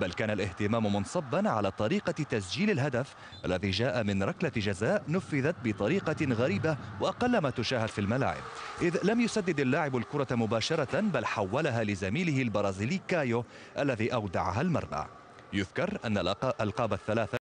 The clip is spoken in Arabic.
بل كان الاهتمام منصبا على طريقة تسجيل الهدف الذي جاء من ركلة جزاء نفذت بطريقة غريبة وأقل ما تشاهد في الملاعب. إذ لم يسدد اللاعب الكرة مباشرة بل حولها لزميله البرازيلي كايو الذي أودعها المرمى. يذكر أن الألقاب الثلاثة